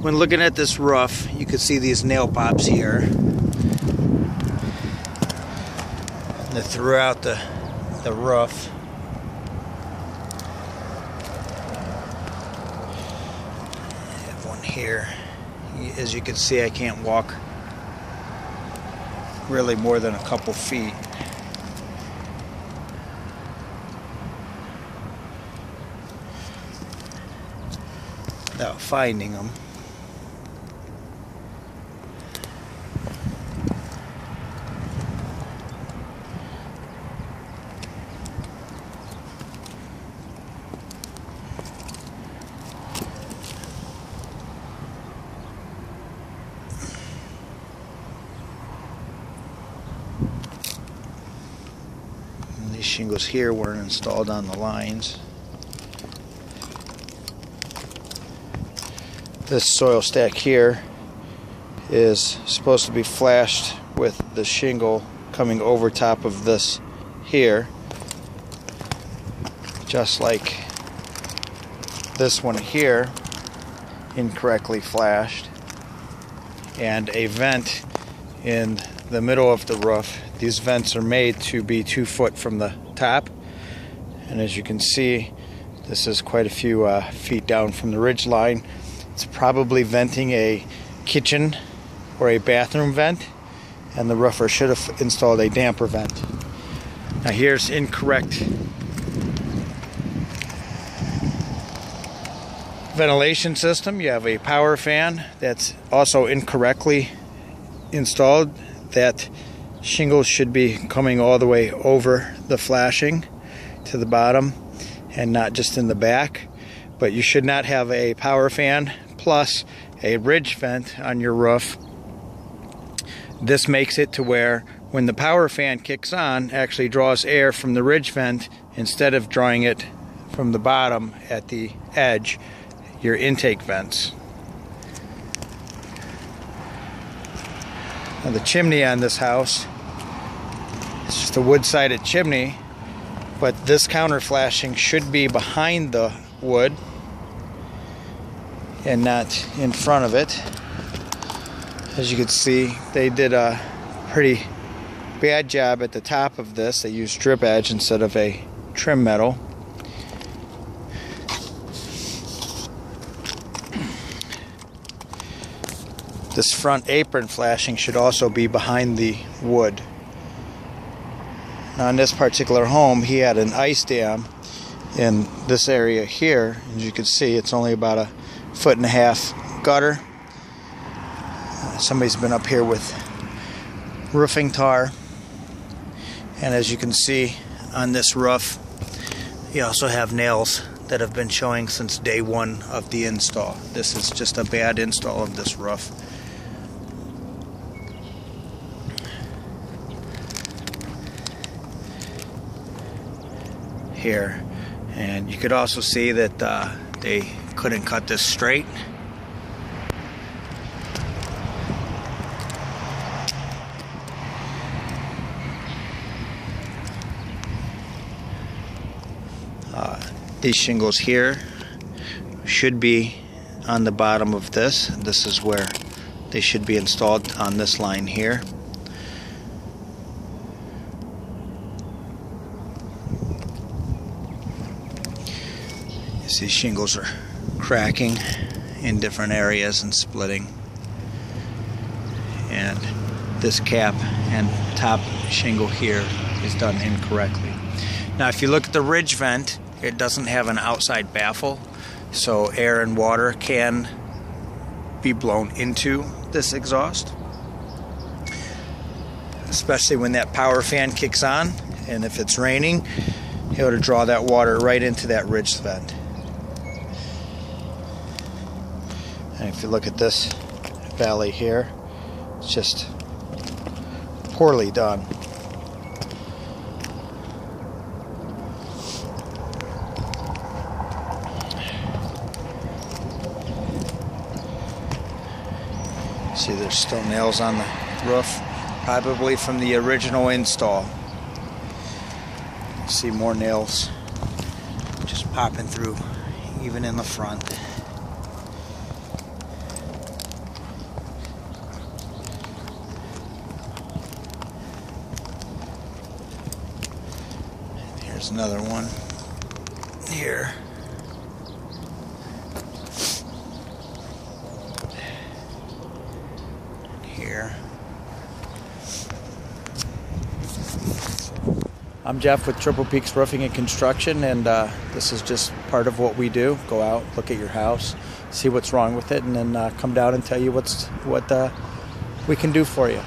when looking at this roof, you can see these nail pops here. They're throughout the, the roof. I have one here. As you can see, I can't walk really more than a couple feet. Without finding them. These shingles here weren't installed on the lines. This soil stack here is supposed to be flashed with the shingle coming over top of this here. Just like this one here, incorrectly flashed. And a vent in the middle of the roof. These vents are made to be two foot from the top. And as you can see, this is quite a few uh, feet down from the ridge line. It's probably venting a kitchen or a bathroom vent, and the roofer should have installed a damper vent. Now here's incorrect ventilation system. You have a power fan that's also incorrectly installed. That shingles should be coming all the way over the flashing to the bottom and not just in the back. But you should not have a power fan plus a ridge vent on your roof. This makes it to where when the power fan kicks on, actually draws air from the ridge vent instead of drawing it from the bottom at the edge, your intake vents. The chimney on this house, it's just a wood-sided chimney, but this counter flashing should be behind the wood and not in front of it. As you can see, they did a pretty bad job at the top of this. They used drip edge instead of a trim metal. This front apron flashing should also be behind the wood. Now in this particular home, he had an ice dam in this area here. As you can see, it's only about a foot and a half gutter. Somebody's been up here with roofing tar. And as you can see on this roof, you also have nails that have been showing since day one of the install. This is just a bad install of this roof. Here. And you could also see that uh, they couldn't cut this straight. Uh, these shingles here should be on the bottom of this. This is where they should be installed on this line here. You see shingles are cracking in different areas and splitting. And this cap and top shingle here is done incorrectly. Now if you look at the ridge vent, it doesn't have an outside baffle, so air and water can be blown into this exhaust. Especially when that power fan kicks on, and if it's raining, it will draw that water right into that ridge vent. And if you look at this valley here, it's just poorly done. See, there's still nails on the roof, probably from the original install. See more nails just popping through, even in the front. Here's another one here. Here. I'm Jeff with Triple Peaks Roofing and Construction, and uh, this is just part of what we do. Go out, look at your house, see what's wrong with it, and then uh, come down and tell you what's what uh, we can do for you.